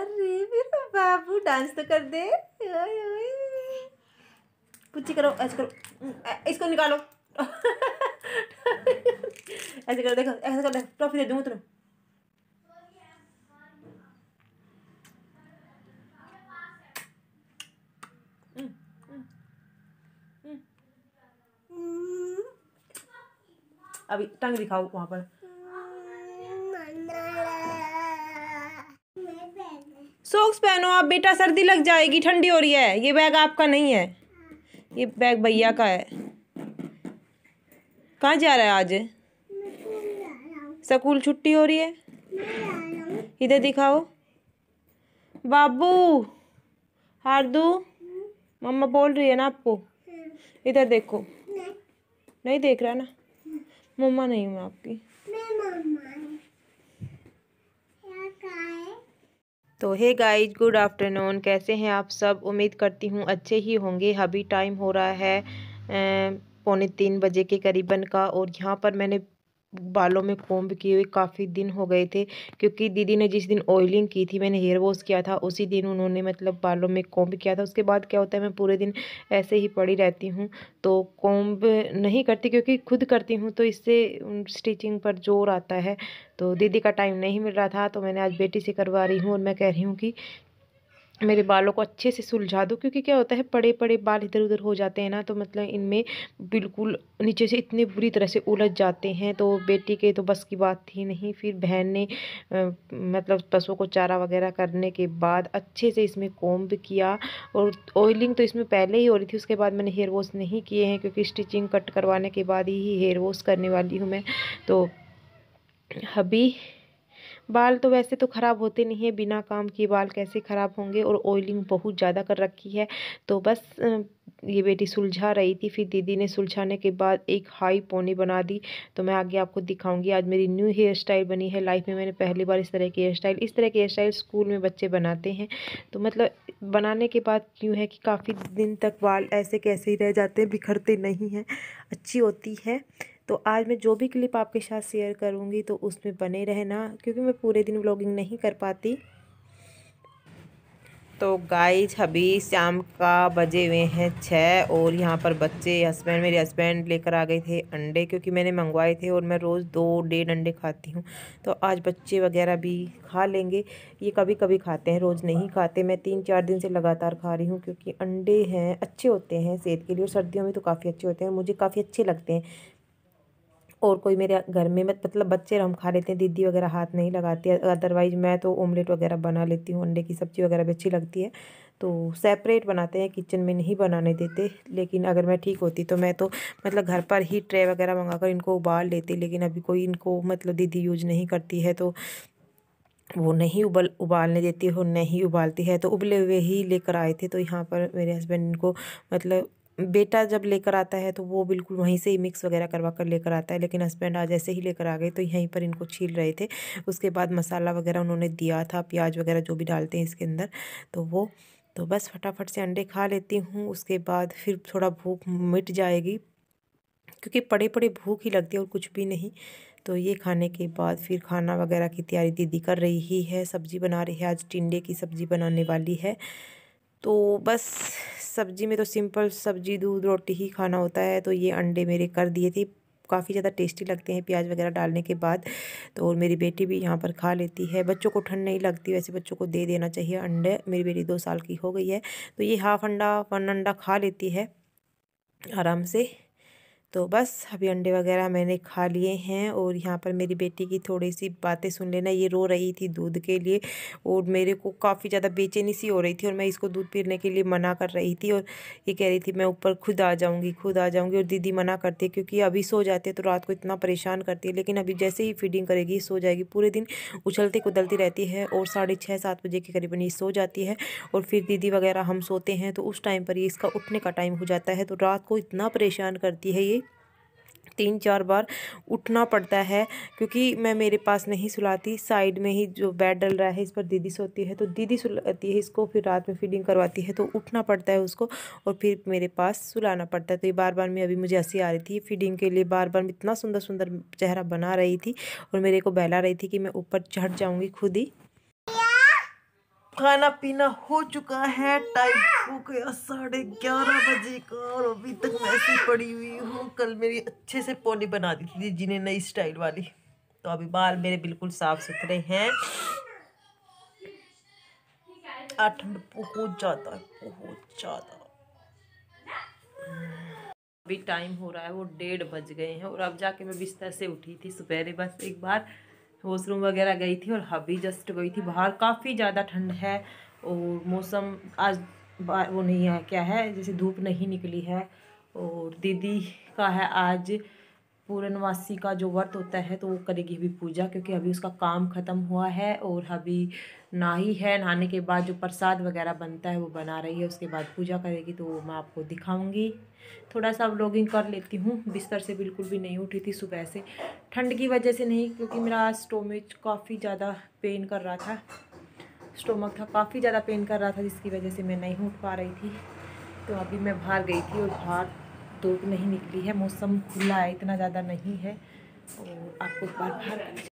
अरे मेरा बाबू डांस तो कर दे। पुच्ची करो, ऐसे करो। इसको निकालो। ऐसे करो, देखो, ऐसे करो, देखो ट्रॉफी दे दूँगा तुम्हें अभी, टंग दिखाओ वहाँ पर। सॉक्स पहनो आप, बेटा, सर्दी लग जाएगी, ठंडी हो रही है। ये बैग आपका नहीं है। ये बैग भैया का है। कहाँ जा रहा है आज? स्कूल छुट्टी हो रही है? इधर दिखाओ। बाबू, हार्दू, मम्मा बोल रही है ना आपको? इधर देखो। नहीं देख रहा ना? मम्मा नहीं हूँ आपकी। तो हे गाइज़ गुड आफ्टरनून कैसे हैं आप सब? उम्मीद करती हूँ अच्छे ही होंगे। अभी टाइम हो रहा है पौने तीन बजे के करीबन का और यहाँ पर मैंने बालों में कोम्ब किए हुए काफ़ी दिन हो गए थे, क्योंकि दीदी ने जिस दिन ऑयलिंग की थी, मैंने हेयर वॉश किया था, उसी दिन उन्होंने मतलब बालों में कोम्ब किया था। उसके बाद क्या होता है, मैं पूरे दिन ऐसे ही पड़ी रहती हूँ तो कोम्ब नहीं करती क्योंकि खुद करती हूँ तो इससे स्टिचिंग पर ज़ोर आता है। तो दीदी का टाइम नहीं मिल रहा था तो मैंने आज बेटी से करवा रही हूँ और मैं कह रही हूँ कि मेरे बालों को अच्छे से सुलझा दो क्योंकि क्या होता है पड़े पड़े बाल इधर उधर हो जाते हैं ना तो मतलब इनमें बिल्कुल नीचे से इतने बुरी तरह से उलझ जाते हैं तो बेटी के तो बस की बात थी नहीं फिर बहन ने अ, मतलब पशुओं को चारा वगैरह करने के बाद अच्छे से इसमें कोम्ब किया और ऑयलिंग तो इसमें पहले ही हो रही थी उसके बाद मैंने हेयर वॉश नहीं किए हैं क्योंकि स्टिचिंग कट करवाने के बाद ही हेयर वॉश करने वाली हूँ मैं तो अभी बाल तो वैसे तो ख़राब होते नहीं है, बिना काम किए बाल कैसे ख़राब होंगे और ऑयलिंग बहुत ज़्यादा कर रखी है। तो बस ये बेटी सुलझा रही थी, फिर दीदी ने सुलझाने के बाद एक हाई पोनी बना दी। तो मैं आगे आपको दिखाऊँगी, आज मेरी न्यू हेयर स्टाइल बनी है। लाइफ में मैंने पहली बार इस तरह की हेयर स्टाइल इस तरह की हेयर स्टाइल स्कूल में बच्चे बनाते हैं। तो मतलब बनाने के बाद क्यों है कि काफ़ी दिन तक बाल ऐसे कैसे ही रह जाते हैं, बिखरते नहीं हैं, अच्छी होती है। तो आज मैं जो भी क्लिप आपके साथ शेयर करूँगी तो उसमें बने रहना, क्योंकि मैं पूरे दिन व्लॉगिंग नहीं कर पाती। तो गाइज़ अभी शाम का बजे हुए हैं छः और यहाँ पर बच्चे हस्बैंड मेरे हस्बैंड लेकर आ गए थे अंडे, क्योंकि मैंने मंगवाए थे, और मैं रोज़ दो डेढ़ अंडे खाती हूँ। तो आज बच्चे वगैरह भी खा लेंगे। ये कभी कभी खाते हैं, रोज़ नहीं खाते। मैं तीन चार दिन से लगातार खा रही हूँ, क्योंकि अंडे हैं, अच्छे होते हैं सेहत के लिए, और सर्दियों में तो काफ़ी अच्छे होते हैं मुझे काफ़ी अच्छे लगते हैं। और कोई मेरे घर में मत- मतलब बच्चे हम खा लेते हैं, दीदी वगैरह हाथ नहीं लगाती अदरवाइज़ मैं तो ऑमलेट वगैरह बना लेती हूँ, अंडे की सब्ज़ी वगैरह भी अच्छी लगती है। तो सेपरेट बनाते हैं किचन में नहीं बनाने देते, लेकिन अगर मैं ठीक होती तो मैं तो मतलब घर पर ही ट्रे वगैरह मंगा कर इनको उबाल लेती, लेकिन अभी कोई इनको मतलब दीदी यूज़ नहीं करती है तो वो नहीं उबल, उबालने देती है और नहीं उबालती है तो उबले हुए ही लेकर आए थे तो यहाँ पर मेरे हस्बैंड इनको मतलब बेटा जब लेकर आता है तो वो बिल्कुल वहीं से ही मिक्स वगैरह करवा कर लेकर आता है, लेकिन हस्बैंड आज ऐसे ही लेकर आ गए तो यहीं पर इनको छील रहे थे। उसके बाद मसाला वगैरह उन्होंने दिया था, प्याज वगैरह जो भी डालते हैं इसके अंदर तो वो तो बस फटाफट से अंडे खा लेती हूँ। उसके बाद फिर थोड़ा भूख मिट जाएगी, क्योंकि पड़े पड़े भूख ही लगती है और कुछ भी नहीं। तो ये खाने के बाद फिर खाना वगैरह की तैयारी दीदी कर रही ही है, सब्ज़ी बना रही है, आज टिंडे की सब्ज़ी बनाने वाली है। तो बस सब्ज़ी में तो सिंपल सब्ज़ी, दूध, रोटी ही खाना होता है। तो ये अंडे मेरे कर दिए थे। काफ़ी ज़्यादा टेस्टी लगते हैं प्याज वगैरह डालने के बाद। तो और मेरी बेटी भी यहाँ पर खा लेती है। बच्चों को ठंड नहीं लगती, वैसे बच्चों को दे देना चाहिए अंडे। मेरी बेटी दो साल की हो गई है। तो ये हाफ़ अंडा, वन अंडा खा लेती है आराम से। तो बस अभी अंडे वगैरह मैंने खा लिए हैं और यहाँ पर मेरी बेटी की थोड़ी सी बातें सुन लेना। ये रो रही थी दूध के लिए और मेरे को काफ़ी ज़्यादा बेचैनी सी हो रही थी और मैं इसको दूध पीने के लिए मना कर रही थी और ये कह रही थी, मैं ऊपर खुद आ जाऊँगी, खुद आ जाऊँगी। और दीदी मना करती है क्योंकि अभी सो जाते हैं तो रात को इतना परेशान करती है, लेकिन अभी जैसे ही फीडिंग करेगी, सो जाएगी। पूरे दिन उछलती कुदलती रहती है और साढ़े छः, सात बजे के करीबन ये सो जाती है और फिर दीदी वगैरह हम सोते हैं तो उस टाइम पर ये इसका उठने का टाइम हो जाता है तो रात को इतना परेशान करती है ये तीन चार बार उठना पड़ता है, क्योंकि मैं मेरे पास नहीं सुलाती। साइड में ही जो बेड डल रहा है, इस पर दीदी सोती है तो दीदी सुलाती है इसको, फिर रात में फीडिंग करवाती है तो उठना पड़ता है उसको और फिर मेरे पास सुलाना पड़ता है। तो ये बार बार में अभी मुझे हँसी आ रही थी फीडिंग के लिए, बार बार इतना सुंदर सुंदर चेहरा बना रही थी और मेरे को बहला रही थी कि मैं ऊपर चढ़ जाऊँगी खुद ही। खाना पीना हो चुका है। टाइम हो गया साढ़े ग्यारह बजे का और अभी तक मैं ऐसी पड़ी हुई हूँ। कल मेरी अच्छे से पोनी बना दी थी जिन्हें नई स्टाइल वाली। तो अभी बाल मेरे बिल्कुल साफ़ सुथरे हैं। आठ ठंड बहुत ज़्यादा बहुत ज़्यादा। अभी टाइम हो रहा है, वो डेढ़ बज गए हैं और अब जाके मैं बिस्तर से उठी थी सुबह बस एक बार। वॉशरूम वगैरह गई थी और हबी जस्ट गई थी। बाहर काफ़ी ज़्यादा ठंड है और मौसम आज वो नहीं है, क्या है, जैसे धूप नहीं निकली है और दीदी का है आज पूर्णवासी का जो व्रत होता है तो वो करेगी अभी पूजा, क्योंकि अभी उसका काम ख़त्म हुआ है और अभी नहाई है नहाने के बाद जो प्रसाद वगैरह बनता है वो बना रही है, उसके बाद पूजा करेगी तो मैं आपको दिखाऊँगी। थोड़ा सा व्लॉगिंग कर लेती हूँ, बिस्तर से बिल्कुल भी नहीं उठी थी सुबह से। ठंड की वजह से नहीं, क्योंकि मेरा स्टोमेज काफ़ी ज़्यादा पेन कर रहा था। स्टोमक था, काफ़ी ज़्यादा पेन कर रहा था, जिसकी वजह से मैं नहीं उठ पा रही थी। तो अभी मैं बाहर गई थी और बाहर धूप नहीं निकली है मौसम खुला है इतना ज़्यादा नहीं है और आपको बार बार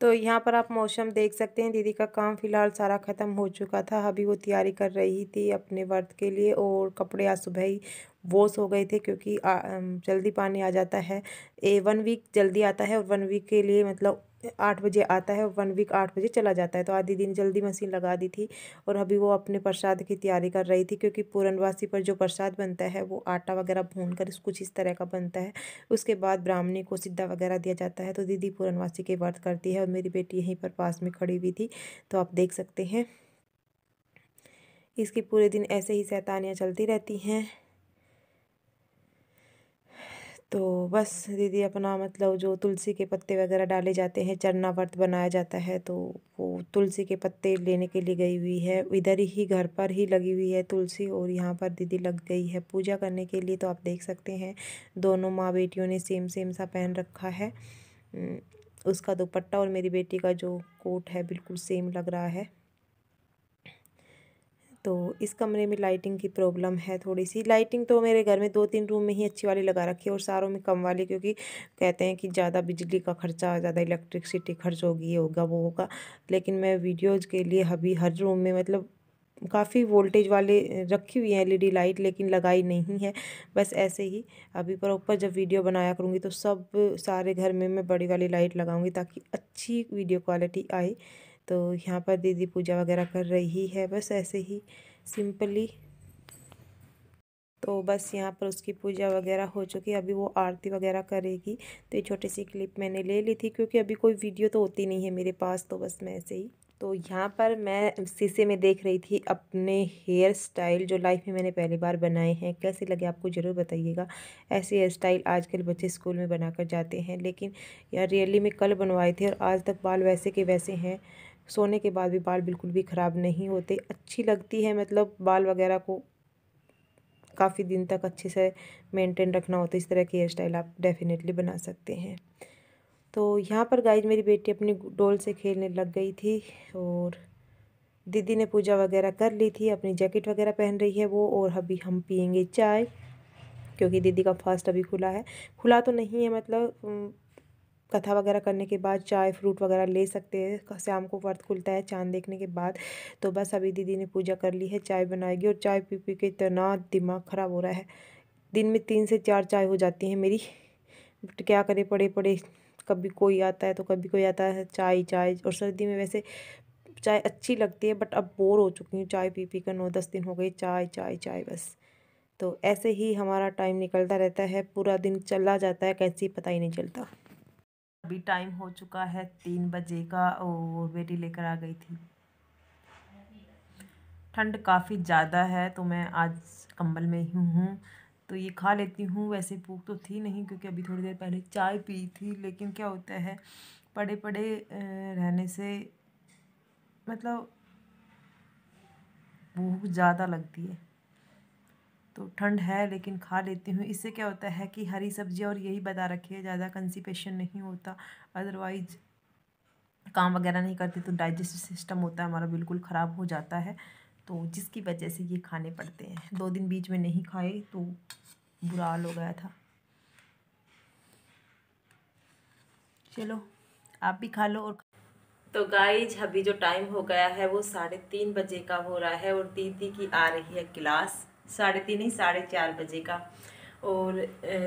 तो यहाँ पर आप मौसम देख सकते हैं दीदी का काम फ़िलहाल सारा ख़त्म हो चुका था अभी वो तैयारी कर रही थी अपने वर्त के लिए और कपड़े आज सुबह ही वॉश हो गए थे क्योंकि आ, जल्दी पानी आ जाता है ए वन वीक जल्दी आता है और वन वीक के लिए मतलब आठ बजे आता है वन वीक आठ बजे चला जाता है। तो आधी दिन जल्दी मशीन लगा दी थी और अभी वो अपने प्रसाद की तैयारी कर रही थी क्योंकि पूरनवासी पर जो प्रसाद बनता है, वो आटा वगैरह भून कर कुछ इस तरह का बनता है। उसके बाद ब्राह्मणी को सिद्धा वगैरह दिया जाता है। तो दीदी पूरनवासी के व्रत करती है और मेरी बेटी यहीं पर पास में खड़ी हुई थी। तो आप देख सकते हैं। इसकी पूरे दिन ऐसे ही सैतानियाँ चलती रहती हैं। तो बस दीदी अपना मतलब जो तुलसी के पत्ते वगैरह डाले जाते हैं, चरना व्रत बनाया जाता है तो वो तुलसी के पत्ते लेने के लिए गई हुई है। इधर ही घर पर ही लगी हुई है तुलसी और यहाँ पर दीदी लग गई है पूजा करने के लिए तो आप देख सकते हैं दोनों माँ बेटियों ने सेम सेम सा पहन रखा है। उसका दुपट्टा और मेरी बेटी का जो कोट है बिल्कुल सेम लग रहा है। तो इस कमरे में लाइटिंग की प्रॉब्लम है थोड़ी सी लाइटिंग तो मेरे घर में दो तीन रूम में ही अच्छी वाली लगा रखी है और सारों में कम वाली क्योंकि कहते हैं कि ज़्यादा बिजली का खर्चा, ज़्यादा इलेक्ट्रिसिटी खर्च होगी ये होगा, वो होगा। लेकिन मैं वीडियोज़ के लिए अभी हर रूम में मतलब काफ़ी वोल्टेज वाले रखी हुई हैं एलईडी लाइट, लेकिन लगाई नहीं है। बस ऐसे ही अभी पर ऊपर जब वीडियो बनाया करूँगी तो सब सारे घर में मैं बड़ी वाली लाइट लगाऊँगी ताकि अच्छी वीडियो क्वालिटी आए। तो यहाँ पर दीदी पूजा वगैरह कर रही है, बस ऐसे ही, सिंपली। तो बस यहाँ पर उसकी पूजा वगैरह हो चुकी है। अभी वो आरती वगैरह करेगी। तो ये छोटी सी क्लिप मैंने ले ली थी, क्योंकि अभी कोई वीडियो तो होती नहीं है मेरे पास तो बस मैं ऐसे ही। तो यहाँ पर मैं शीशे में देख रही थी अपने हेयर स्टाइल, जो लाइफ में मैंने पहली बार बनाए हैं। कैसे लगे आपको ज़रूर बताइएगा। ऐसे हेयर स्टाइल आजकल बच्चे स्कूल में बनाकर जाते हैं, लेकिन यार रियली में कल बनवाए थे और आज तक बाल वैसे के वैसे हैं। सोने के बाद भी बाल बिल्कुल भी ख़राब नहीं होते। अच्छी लगती है मतलब बाल वगैरह को काफ़ी दिन तक अच्छे से मेंटेन रखना होता है इस तरह की हेयर स्टाइल आप डेफिनेटली बना सकते हैं। तो यहाँ पर गाइज़ मेरी बेटी अपनी डोल से खेलने लग गई थी और दीदी ने पूजा वगैरह कर ली थी, अपनी जैकेट वगैरह पहन रही है वो और अभी हम पियेंगे चाय, क्योंकि दीदी का फास्ट अभी खुला है। खुला तो नहीं है मतलब कथा वगैरह करने के बाद चाय फ्रूट वगैरह ले सकते हैं। शाम को व्रत खुलता है, चाँद देखने के बाद। तो बस अभी दीदी ने पूजा कर ली है, चाय बनाएगी और चाय पी पी के इतना दिमाग ख़राब हो रहा है। दिन में तीन से चार चाय हो जाती है मेरी। बट क्या करे पड़े पड़े कभी कोई आता है तो कभी कोई आता है, चाय चाय। और सर्दी में वैसे चाय अच्छी लगती है, बट अब बोर हो चुकी हूँ। चाय पी पी कर नौ दस दिन हो गई चाय चाय चाय बस। तो ऐसे ही हमारा टाइम निकलता रहता है, पूरा दिन चला जाता है, कैसे पता ही नहीं चलता। अभी टाइम हो चुका है, तीन बजे का, और बेटी लेकर आ गई थी। ठंड काफ़ी ज़्यादा है तो मैं आज कंबल में ही हूँ। तो ये खा लेती हूँ, वैसे भूख तो थी नहीं, क्योंकि अभी थोड़ी देर पहले चाय पी थी, लेकिन क्या होता है पड़े पड़े रहने से मतलब भूख ज़्यादा लगती है। तो ठंड है, लेकिन खा लेती हूँ। इससे क्या होता है कि हरी सब्ज़ी और यही बता रखी है, ज़्यादा कंसिपेशन नहीं होता। अदरवाइज़ काम वगैरह नहीं करती तो डाइजेस्टिव सिस्टम होता है, हमारा बिल्कुल ख़राब हो जाता है। तो जिसकी वजह से ये खाने पड़ते हैं। दो दिन बीच में नहीं खाए तो बुरा हाल हो गया था। चलो, आप भी खा लो और तो गाइज़ अभी जो टाइम हो गया है वो साढ़े तीन बजे का हो रहा है और दीदी की आ रही है क्लास साढ़े तीन ही, साढ़े चार बजे का। और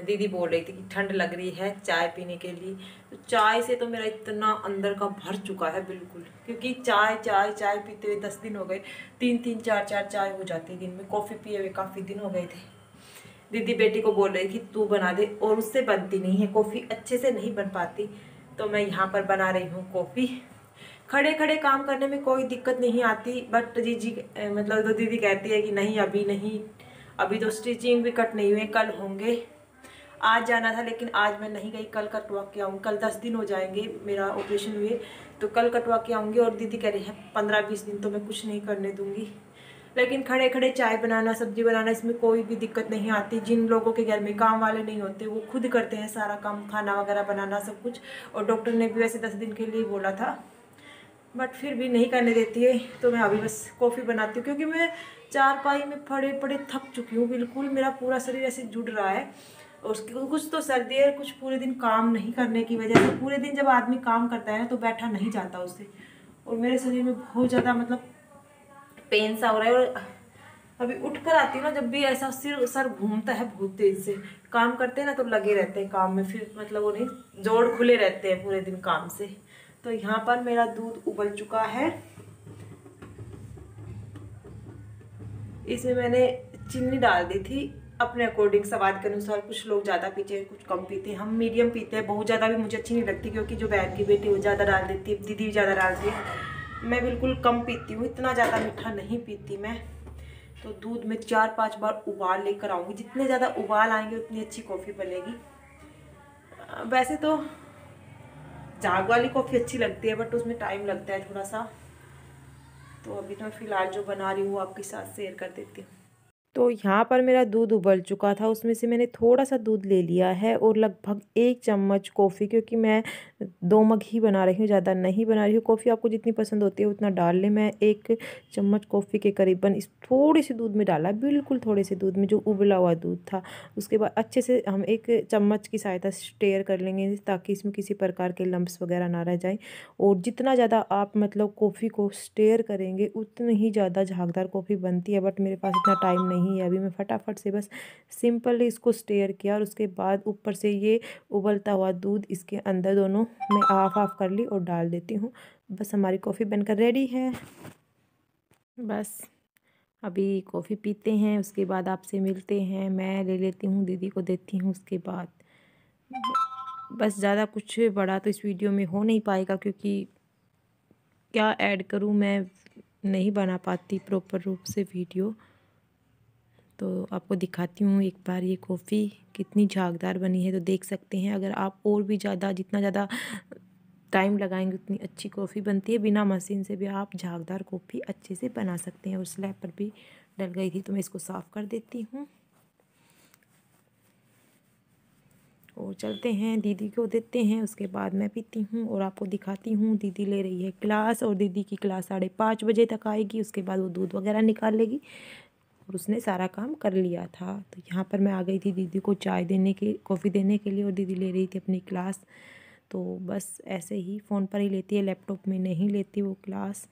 दीदी बोल रही थी कि ठंड लग रही है चाय पीने के लिए। तो चाय से तो मेरा इतना अंदर का भर चुका है बिल्कुल, क्योंकि चाय चाय चाय पीते हुए दस दिन हो गए। तीन तीन, चार चार चाय हो जाती है दिन में। कॉफ़ी पिए हुए काफ़ी दिन हो गए थे। दीदी बेटी को बोल रही कि तू बना दे। और उससे बनती नहीं है कॉफ़ी, अच्छे से नहीं बन पाती। तो मैं यहाँ पर बना रही हूँ कॉफ़ी। खड़े खड़े काम करने में कोई दिक्कत नहीं आती बट जी मतलब तो दीदी कहती है कि नहीं, अभी नहीं, अभी तो स्टिचिंग भी कट नहीं हुए, कल होंगे। आज जाना था, लेकिन आज मैं नहीं गई, कल कटवा के आऊँगी कल दस दिन हो जाएँगे मेरा ऑपरेशन हुए तो कल कटवा के आऊँगी और दीदी कह रही है, पंद्रह बीस दिन तो मैं कुछ नहीं करने दूँगी। लेकिन खड़े खड़े चाय बनाना, सब्ज़ी बनाना, इसमें कोई भी दिक्कत नहीं आती। जिन लोगों के घर में काम वाले नहीं होते, वो खुद करते हैं सारा काम, खाना वगैरह बनाना, सब कुछ। और डॉक्टर ने भी वैसे दस दिन के लिए बोला था बट फिर भी नहीं करने देती है। तो मैं अभी बस कॉफ़ी बनाती हूँ, क्योंकि मैं चार पाई में पड़े पड़े थक चुकी हूँ। बिल्कुल मेरा पूरा शरीर ऐसे जुड़ रहा है। और उसके कुछ तो सर्दी है, कुछ पूरे दिन काम नहीं करने की वजह से। पूरे दिन जब आदमी काम करता है ना तो बैठा नहीं जाता उससे और मेरे शरीर में बहुत ज़्यादा मतलब पेन सा हो रहा है। और अभी उठ कर आती हूँ ना, जब भी ऐसा सिर, सर घूमता है बहुत तेज से। काम करते हैं ना तो लगे रहते हैं काम में। फिर मतलब वो नहीं, जोड़ खुले रहते हैं पूरे दिन काम से। तो यहाँ पर मेरा दूध उबल चुका है। इसमें मैंने चीनी डाल दी थी अपने अकॉर्डिंग स्वाद के अनुसार। कुछ लोग ज़्यादा पीते हैं, कुछ कम पीते हैं। हम मीडियम पीते हैं। बहुत ज़्यादा भी मुझे अच्छी नहीं लगती क्योंकि जो बहन की बेटी वो ज़्यादा डाल देती है, दीदी भी ज़्यादा डालती है। मैं बिल्कुल कम पीती हूँ, इतना ज़्यादा मीठा नहीं पीती मैं। तो दूध में चार पाँच बार उबाल लेकर आऊँगी। जितने ज़्यादा उबाल आएँगे, उतनी अच्छी कॉफ़ी बनेगी। वैसे तो जाग वाली कॉफ़ी अच्छी लगती है बट उसमें टाइम लगता है थोड़ा सा। तो अभी तो मैं फ़िलहाल जो बना रही हूँ आपके साथ शेयर कर देती हूँ। तो यहाँ पर मेरा दूध उबल चुका था, उसमें से मैंने थोड़ा सा दूध ले लिया है और लगभग एक चम्मच कॉफ़ी, क्योंकि मैं दो मग ही बना रही हूँ, ज़्यादा नहीं बना रही हूँ। कॉफ़ी आपको जितनी पसंद होती है उतना डाल लें। मैं एक चम्मच कॉफ़ी के करीबन इस थोड़े से दूध में डाला, बिल्कुल थोड़े से दूध में, जो उबला हुआ दूध था। उसके बाद अच्छे से हम एक चम्मच की सहायता स्टेयर कर लेंगे ताकि इसमें किसी प्रकार के लम्ब्स वगैरह ना रह जाए। और जितना ज़्यादा आप मतलब कॉफ़ी को स्टेयर करेंगे, उतनी ही ज़्यादा झागदार कॉफ़ी बनती है, बट मेरे पास इतना टाइम नहीं नहीं है अभी मैं फटाफट से बस सिंपल इसको स्टेयर किया और उसके बाद ऊपर से ये उबलता हुआ दूध इसके अंदर दोनों मैं आफ आफ कर ली और डाल देती हूँ। बस हमारी कॉफ़ी बनकर रेडी है। बस अभी कॉफ़ी पीते हैं, उसके बाद आपसे मिलते हैं। मैं ले लेती हूँ, दीदी को देती हूँ उसके बाद। बस ज़्यादा कुछ बड़ा तो इस वीडियो में हो नहीं पाएगा क्योंकि क्या ऐड करूँ मैं? नहीं बना पाती प्रॉपर रूप से वीडियो तो आपको दिखाती हूँ एक बार ये कॉफ़ी कितनी झागदार बनी है तो देख सकते हैं। अगर आप और भी ज़्यादा, जितना ज़्यादा टाइम लगाएँगे, उतनी अच्छी कॉफ़ी बनती है। बिना मशीन से भी आप झागदार कॉफ़ी अच्छे से बना सकते हैं। और स्लैब पर भी डल गई थी तो मैं इसको साफ़ कर देती हूँ। और चलते हैं, दीदी को देते हैं, उसके बाद मैं पीती हूँ और आपको दिखाती हूँ। दीदी ले रही है क्लास और दीदी की क्लास साढ़े पाँच बजे तक आएगी, उसके बाद वो दूध वगैरह निकाल लेगी। और उसने सारा काम कर लिया था। तो यहाँ पर मैं आ गई थी दीदी को चाय देने के, कॉफ़ी देने के लिए और दीदी ले रही थी अपनी क्लास। तो बस ऐसे ही फ़ोन पर ही लेती है, लैपटॉप में नहीं लेती वो क्लास।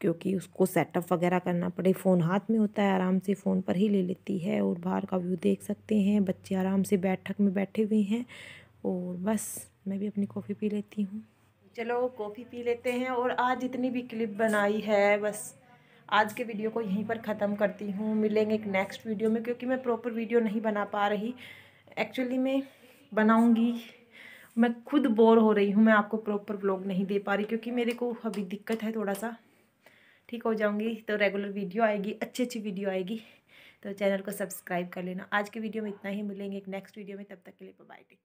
क्योंकि उसको सेटअप वगैरह करना पड़े, फ़ोन हाथ में होता है, आराम से फ़ोन पर ही ले लेती है और बाहर का व्यू देख सकते हैं। बच्चे आराम से बैठक में बैठे हुए हैं और बस मैं भी अपनी कॉफ़ी पी लेती हूँ। चलो कॉफ़ी पी लेते हैं और आज जितनी भी क्लिप बनाई है, बस आज के वीडियो को यहीं पर ख़त्म करती हूँ। मिलेंगे एक नेक्स्ट वीडियो में, क्योंकि मैं प्रॉपर वीडियो नहीं बना पा रही। एक्चुअली मैं बनाऊँगी। मैं खुद बोर हो रही हूँ। मैं आपको प्रॉपर ब्लॉग नहीं दे पा रही, क्योंकि मेरे को अभी दिक्कत है थोड़ा सा ठीक हो जाऊँगी तो रेगुलर वीडियो आएगी अच्छी अच्छी वीडियो आएगी। तो चैनल को सब्सक्राइब कर लेना। आज के वीडियो में इतना ही। मिलेंगे एक नेक्स्ट वीडियो में। तब तक के लिए बाय टेक